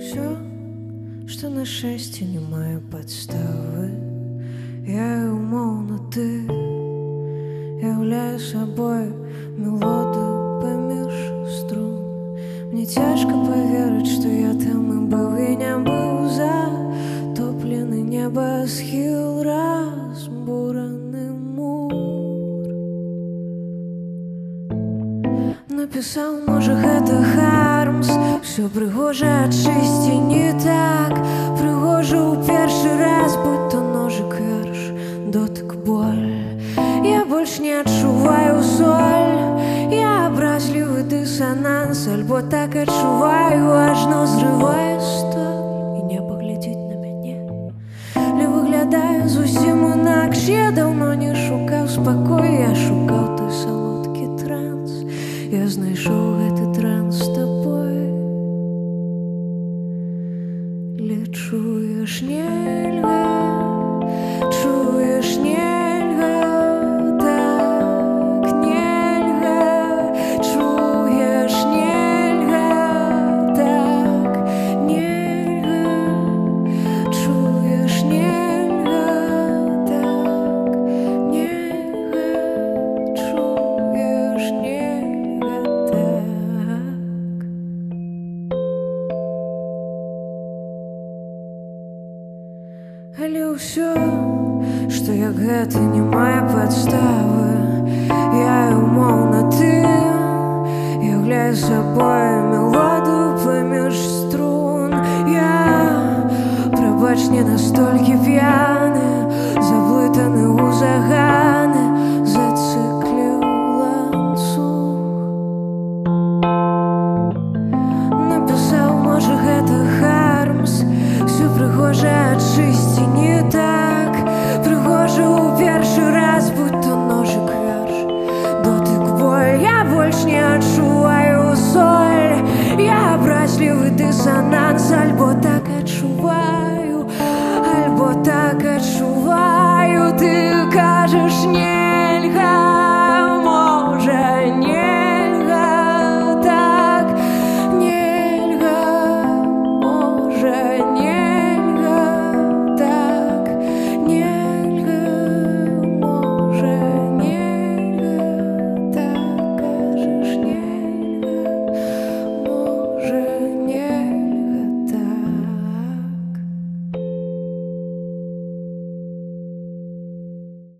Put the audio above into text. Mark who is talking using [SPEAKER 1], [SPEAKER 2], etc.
[SPEAKER 1] Все, что на шчасце не мае падставы Я умоўна ты Яўляю сабой мелодыю паміж струн Мне цяжка поверыць, што я там і быў і не быў за топлены неба Напісаў можа гэта хармс Всё прыгожа чысці не так Прыгожа ў першы раз будь то ножик верш дотык боль Я больш не адчуваю соль Я абразлівы дысананс альбо так адчуваю ажно зрывае столь і небо глядзіць на мяне Не выглядаю зусім інакш я даўно не шукаў спакой я шукаў ты салодкі транс Я знайшоў Але ўсё, што як гэта не мае падставы Я умоўна ты Яўляю сабой мелодыю паміж струн Я прабач не настолькі п'яны Драчлівий дисонанс, альбо так адчуваю, альбо так адчуваю, ты кажешь нельга, може нельга, так нельга, може нельга, так нельга, може нельга, так кажеш нельга.